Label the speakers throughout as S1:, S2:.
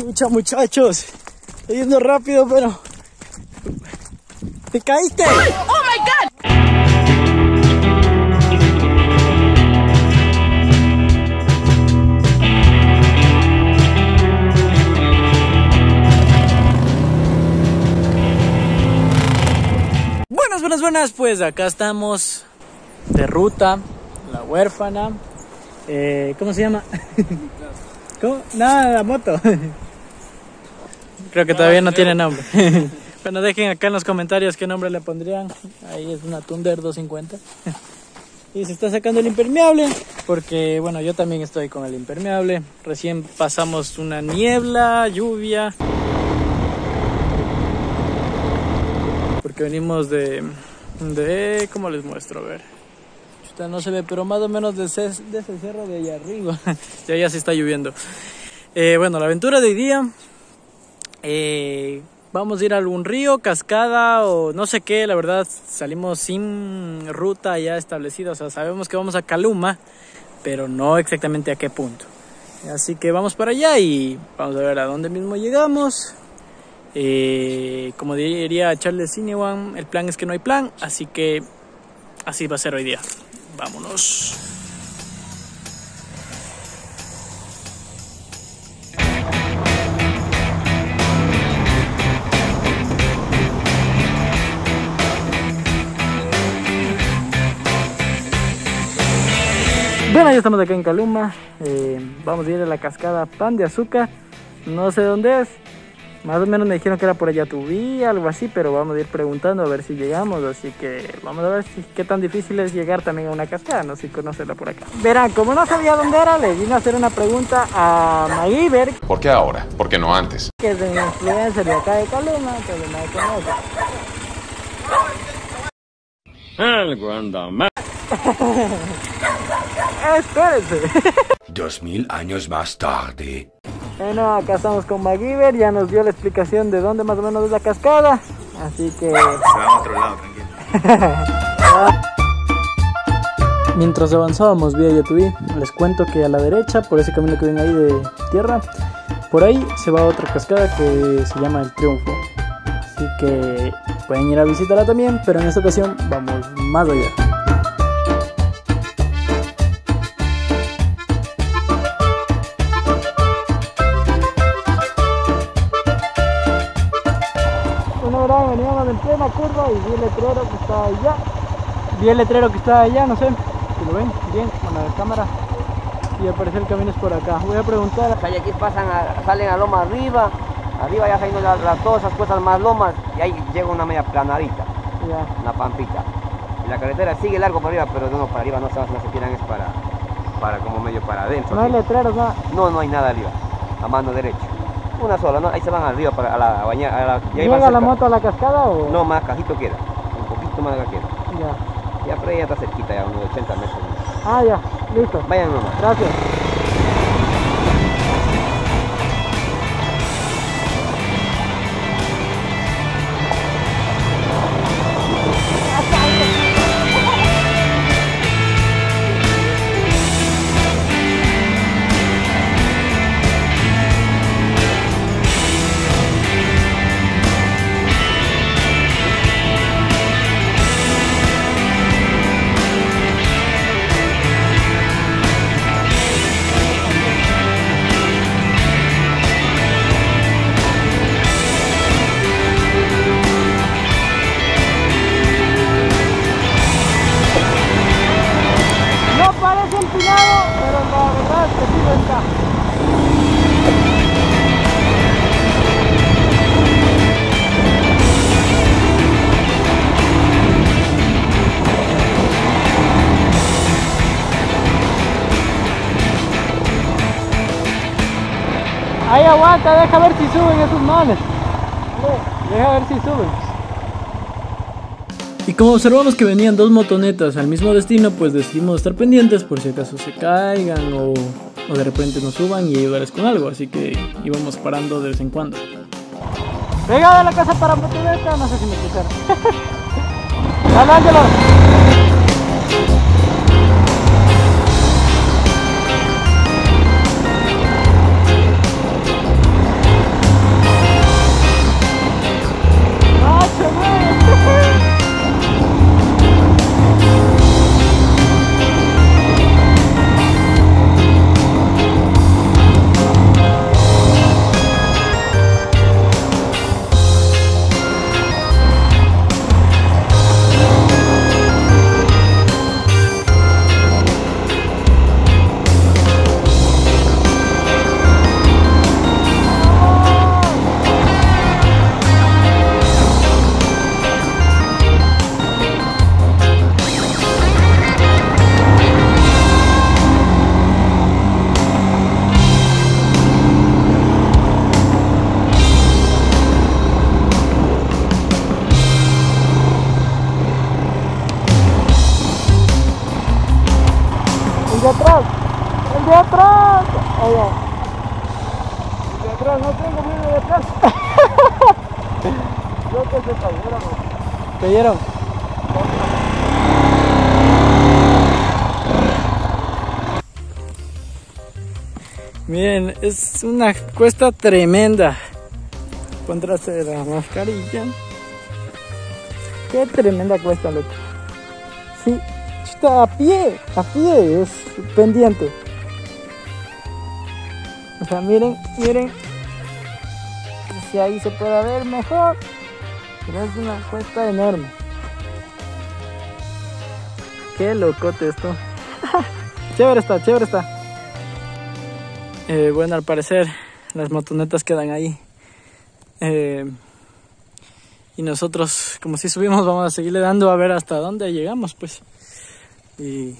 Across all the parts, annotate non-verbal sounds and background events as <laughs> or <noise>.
S1: Chucha, muchachos. Estoy yendo rápido, pero... ¡Te caíste! ¡Oh, my God! Buenas, buenas, buenas. Pues acá estamos de ruta, la huérfana. Eh, ¿Cómo se llama? <laughs> ¿Cómo? Nada, la moto. <laughs> Creo que todavía no tiene nombre. <laughs> <laughs> bueno, dejen acá en los comentarios qué nombre le pondrían. Ahí es una Thunder 250. <laughs> y se está sacando el impermeable. Porque, bueno, yo también estoy con el impermeable. Recién pasamos una niebla, lluvia. Porque venimos de... de ¿Cómo les muestro? A ver. Chuta, no se ve, pero más o menos de ese, de ese cerro de allá arriba. ya ya se está lloviendo. Eh, bueno, la aventura de hoy día. Eh, vamos a ir a algún río, cascada o no sé qué. La verdad, salimos sin ruta ya establecida. O sea, sabemos que vamos a Caluma, pero no exactamente a qué punto. Así que vamos para allá y vamos a ver a dónde mismo llegamos. Eh, como diría Charles Sinewan, el plan es que no hay plan, así que así va a ser hoy día. Vámonos. Ya estamos acá en Caluma. eh, vamos a ir a la cascada Pan de Azúcar. No sé dónde es. Más o menos me dijeron que era por allá Tubí, algo así, pero vamos a ir preguntando a ver si llegamos. Así que vamos a ver si, qué tan difícil es llegar también a una cascada, no sé si conocerla por acá. Verán, como no sabía dónde era, le vine a hacer una pregunta a Maguiber,
S2: ¿Por qué ahora? ¿Por qué no antes?
S1: que es un influencer de acá de Caluma, que me conoce.
S3: Algo anda mal. <laughs>
S1: Espérense. <laughs>
S4: Dos mil años más tarde.
S1: Bueno, acá estamos con Maguiber, ya nos dio la explicación de dónde más o menos es la cascada. Así que... <laughs> <laughs> Mientras avanzábamos vía Yatuí, les cuento que a la derecha, por ese camino que ven ahí de tierra, por ahí se va otra cascada que se llama El Triunfo. Así que pueden ir a visitarla también, pero en esta ocasión vamos más allá. Y vi el letrero que estaba allá. Vi el letrero que estaba allá, no sé si lo ven bien con la cámara. Y al parecer el camino es por acá. Voy a preguntar.
S5: Aquí pasan a- salen a loma arriba, arriba ya salen las, las- todas esas cosas más lomas y ahí llega una media planadita,
S1: Ya.
S5: una pampita. Y la carretera sigue largo para arriba, pero no, para arriba no se, no se tiran, es para, para como medio para adentro.
S1: No hay letreros, nada.
S5: no, no hay nada arriba, a mano derecha. Una sola, ¿no? ahí se van arriba para a la, bañar. A la,
S1: ¿Llega la
S5: cerca.
S1: moto a la cascada o...?
S5: No, más cajito queda, un poquito más acá queda.
S1: Ya.
S5: Ya por ahí ya está cerquita, ya unos 80 metros.
S1: Ah, ya. Listo.
S5: Vayan nomás.
S1: Gracias. Deja ver si suben esos manes. Deja ver si suben. Y como observamos que venían dos motonetas al mismo destino, pues decidimos estar pendientes por si acaso se caigan o, o de repente nos suban y ayudarles con algo. Así que íbamos parando de vez en cuando. Pegada a la casa para motoneta, no sé si me escucharon. <laughs> Dale, Ángelo. Miren, es una cuesta tremenda. Contraste la mascarilla. Qué tremenda cuesta, loco. Sí, está a pie, a pie, es pendiente. O sea, miren, miren. Si ahí se puede ver mejor. Es una cuesta enorme. Qué locote esto. <laughs> chévere está, chévere está. Eh, bueno, al parecer las motonetas quedan ahí. Eh, y nosotros, como si subimos, vamos a seguirle dando a ver hasta dónde llegamos, pues. Y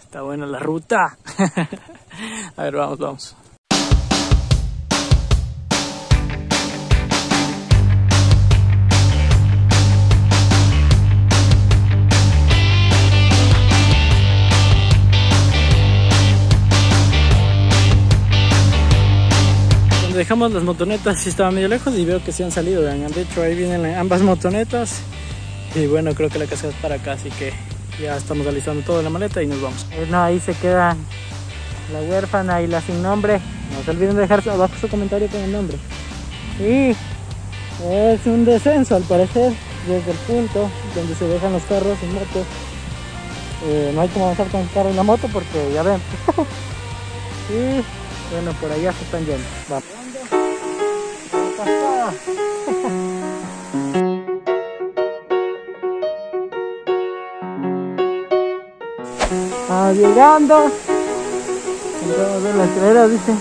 S1: está buena la ruta. <laughs> a ver, vamos, vamos. Dejamos las motonetas, sí estaba medio lejos y veo que sí han salido. vean. De hecho, ahí vienen ambas motonetas. Y bueno, creo que la casa es para acá, así que ya estamos alistando todo en la maleta y nos vamos. Eh, no, ahí se queda la huérfana y la sin nombre. No se olviden de dejar abajo su comentario con el nombre. Y es un descenso al parecer desde el punto donde se dejan los carros y motos. Eh, no hay como avanzar con el carro y la moto porque ya ven. <laughs> y bueno, por allá se están yendo. Va. Ah, llegando. Entramos ver la escalera, dice.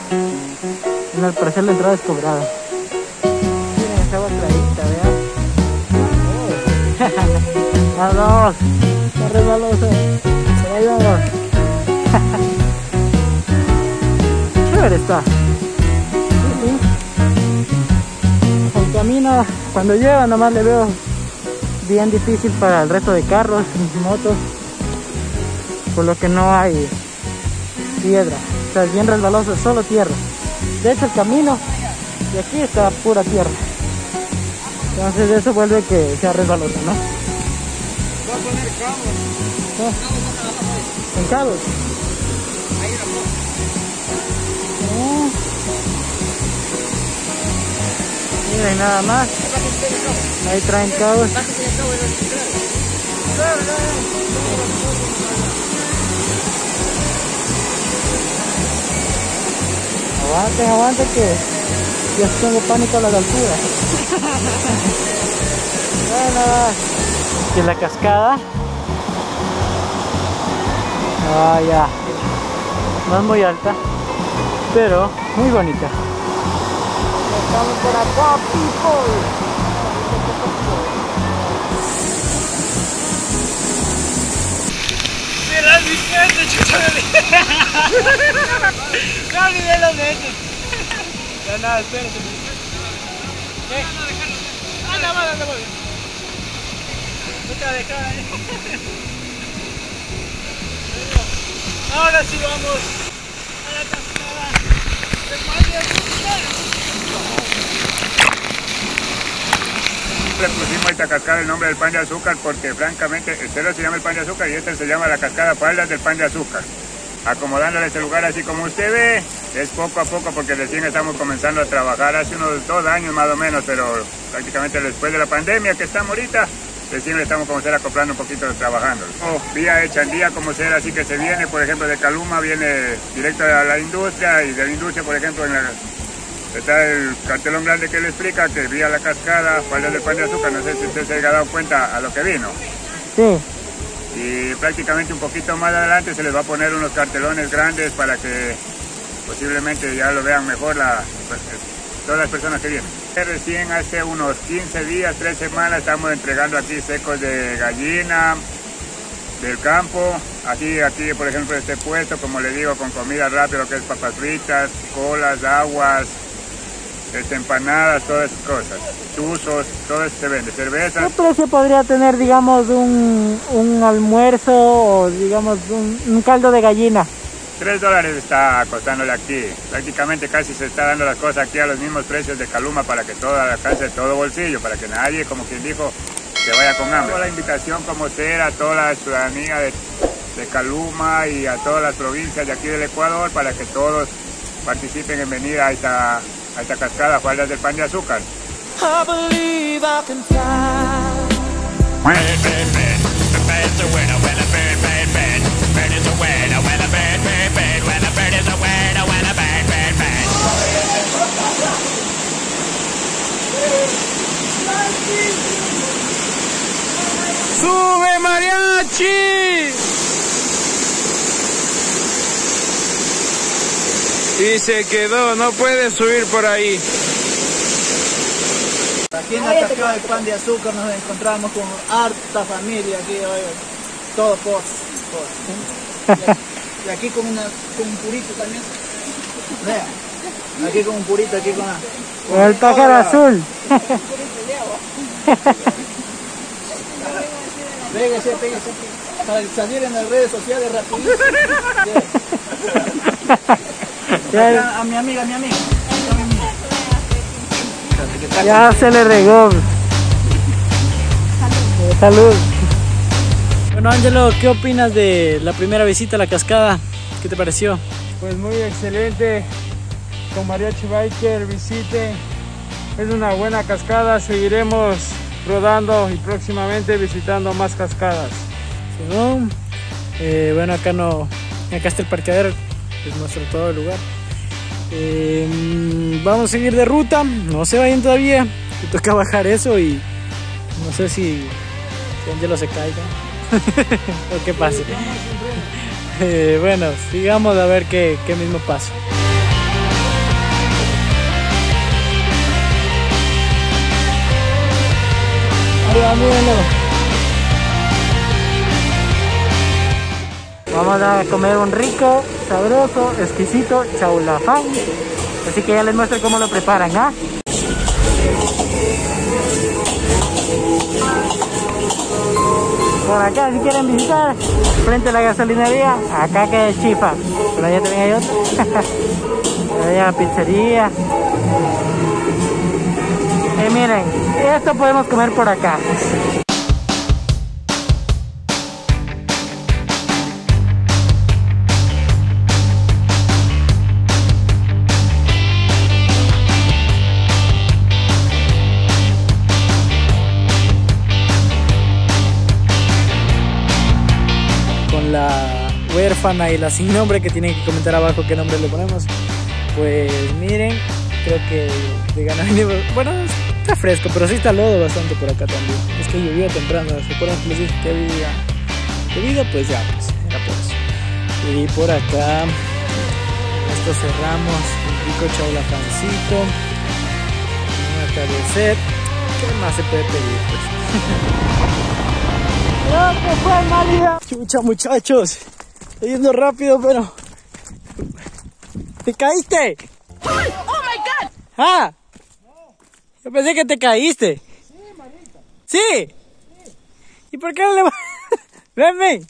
S1: En el parecer la entrada es cobrada. Miren, esa botradita, vean. Vamos. Está resbaloso. Ahí vamos. <laughs> Chévere está. Sí. El camino, cuando lleva, nomás le veo bien difícil para el resto de carros y motos por lo que no hay piedra. O sea, es bien resbaloso, es solo tierra. De hecho, el camino de aquí está pura tierra. Entonces eso vuelve que sea resbaloso, ¿no?
S5: Voy a poner cabos.
S1: ¿En cabos? Oh. Mira, y nada más. Ahí traen cabos. Aguanten, aguanten que ya tengo pánico a las alturas. bueno, aquí la cascada. Ah, ya. No es muy alta, pero muy bonita.
S5: Estamos por acá, people.
S1: No ni los espérate. Anda, anda, anda, No te va. Ahora sí vamos a la cascada.
S6: Le pusimos esta cascada el nombre del pan de azúcar porque francamente el cerro se llama el pan de azúcar y este se llama la cascada Faldas del pan de azúcar. Acomodándole este lugar así como usted ve, es poco a poco porque recién estamos comenzando a trabajar hace unos dos años más o menos, pero prácticamente después de la pandemia que estamos ahorita, recién estamos como ser acoplando un poquito trabajando. Oh, vía hecha en día como ser así que se viene, por ejemplo de Caluma viene directo a la industria y de la industria por ejemplo en la Está el cartelón grande que le explica que vía la cascada, faldas del pan de azúcar, no sé si usted se haya dado cuenta a lo que vino.
S1: Sí.
S6: Y prácticamente un poquito más adelante se les va a poner unos cartelones grandes para que posiblemente ya lo vean mejor la, pues, todas las personas que vienen. Recién hace unos 15 días, 3 semanas estamos entregando aquí secos de gallina, del campo. Aquí, aquí por ejemplo este puesto, como le digo, con comida rápida, que es papas fritas, colas, aguas, este, empanadas, todas esas cosas, chuzos, todo eso se vende, cerveza.
S1: ¿Qué precio podría tener, digamos, un, un almuerzo o, digamos, un, un caldo de gallina?
S6: 3 dólares está costándole aquí. Prácticamente casi se está dando las cosas aquí a los mismos precios de Caluma para que todo alcance todo bolsillo, para que nadie, como quien dijo, se vaya con hambre. Hago la invitación como ser a toda la ciudadanía de, de Caluma y a todas las provincias de aquí del Ecuador para que todos participen en venir a esta, a esta cascada Faldas del Pan de Azúcar.
S7: I believe I can fly.
S1: ¡Sube Y se quedó, no puede subir por ahí. Aquí en la cascada del pan de azúcar nos encontramos con harta familia aquí hoy. Todo post. Y aquí con, una, con un purito también. Vea. Aquí con un purito, aquí con, una, con
S8: El pájaro azul.
S1: Pégase, pégase. Para salir en las redes sociales rapidísimo. <laughs> A mi amiga, a mi amiga.
S8: Ya se le regó. Salud.
S1: Bueno, Ángelo, ¿qué opinas de la primera visita a la cascada? ¿Qué te pareció?
S9: Pues muy excelente. Con Mariachi Biker visite. Es una buena cascada. Seguiremos rodando y próximamente visitando más cascadas.
S1: No, eh, bueno, acá no. Acá está el parqueadero. Es nuestro todo el lugar. Mm, vamos a seguir de ruta. No se vayan todavía. Te toca bajar eso y no sé si, si Angelo se caiga. <laughs> o qué pase. Eh, bueno, sigamos a ver qué, qué mismo pasa. Ahí
S8: Vamos a comer un rico, sabroso, exquisito chaulafán. Así que ya les muestro cómo lo preparan, ¿ah? Por acá, si quieren visitar, frente a la gasolinería, acá que es chifa. Por allá también hay. Por <laughs> allá la pizzería. Y miren, esto podemos comer por acá.
S1: Huérfana y la sin nombre que tienen que comentar abajo qué nombre le ponemos. Pues miren, creo que de ganar Bueno, está fresco, pero sí está lodo bastante por acá también. Es que llovió temprano, ¿se acuerdan que les dije que había llovido? Pues ya, pues era por eso. Y por acá, esto cerramos, un rico chaulafancito, un atardecer. ¿Qué más se puede pedir? Pues? <laughs> Chucha, muchachos. Estoy yendo rápido, pero. ¿Te caíste? ¡Oh, my God! ¡Ah! Yo pensé que te caíste. Sí, manita. ¿Sí? ¿Y por qué no le.? ven, <laughs> ven.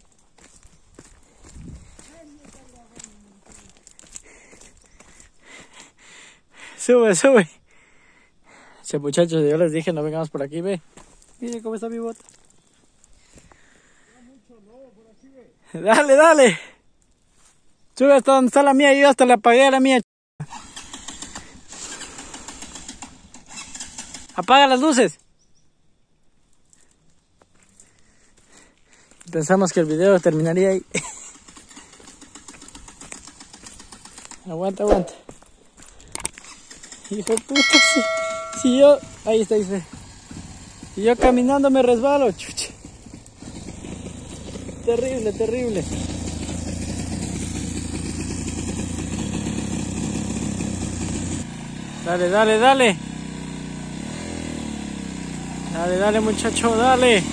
S1: Sube, sube. Sí, muchachos, yo les dije no vengamos por aquí, ve. Miren cómo está mi bota. Dale, dale. Sube hasta donde está la mía, yo hasta la apagué a la mía. Apaga las luces. Pensamos que el video terminaría ahí. <laughs> aguanta, aguanta. Hijo de puta, si, yo... Ahí está, dice. Si yo caminando me resbalo, chucha. Terrible, terrible. Dale, dale, dale. Dale, dale, muchacho, dale.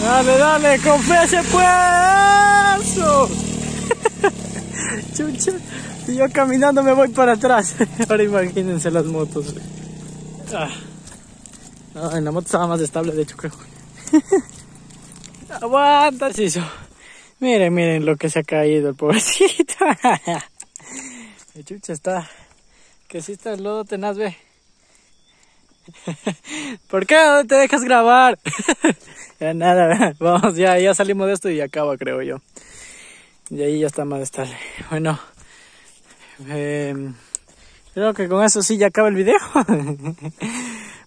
S1: Dale, dale, con fe. Eso. <laughs> Chucha. Y yo caminando me voy para atrás. <laughs> Ahora imagínense las motos. Ah. En la moto estaba más estable, de hecho, creo. <laughs> Aguanta, Ciso. Miren, miren lo que se ha caído el pobrecito. <laughs> El chucha está. Que si está el lodo tenaz, ve. <laughs> ¿Por qué no te dejas grabar? <laughs> ya nada, vamos, ya, ya salimos de esto y acaba, creo yo. Y ahí ya está más estable. Bueno, eh, creo que con eso sí ya acaba el video.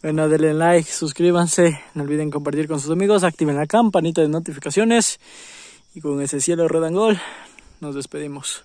S1: Bueno, denle like, suscríbanse, no olviden compartir con sus amigos, activen la campanita de notificaciones y con ese cielo redangol nos despedimos.